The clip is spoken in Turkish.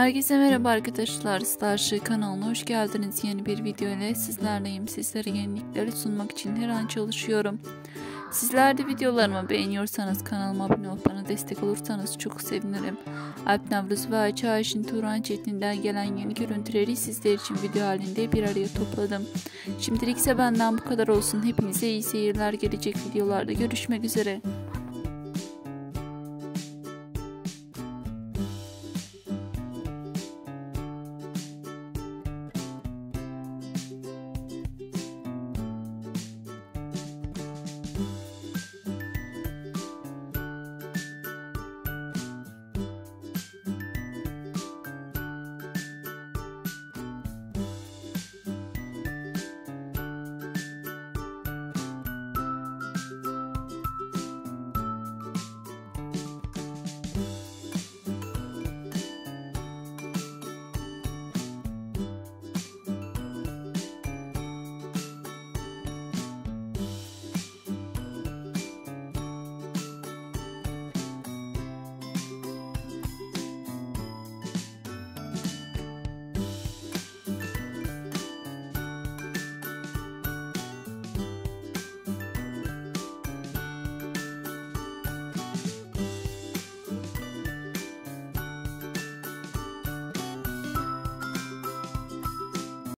Herkese merhaba arkadaşlar. Starship kanalına hoş geldiniz. Yeni bir video ile sizlerleyim. Sizlere yenilikleri sunmak için her an çalışıyorum. Sizler de videolarımı beğeniyorsanız kanalıma abone olup bana destek olursanız çok sevinirim. Alp Navruz ve Ayça Ayşin Turan Çetin'den gelen yeni görüntüleri sizler için video halinde bir araya topladım. Şimdilik ise benden bu kadar olsun. Hepinize iyi seyirler gelecek videolarda görüşmek üzere.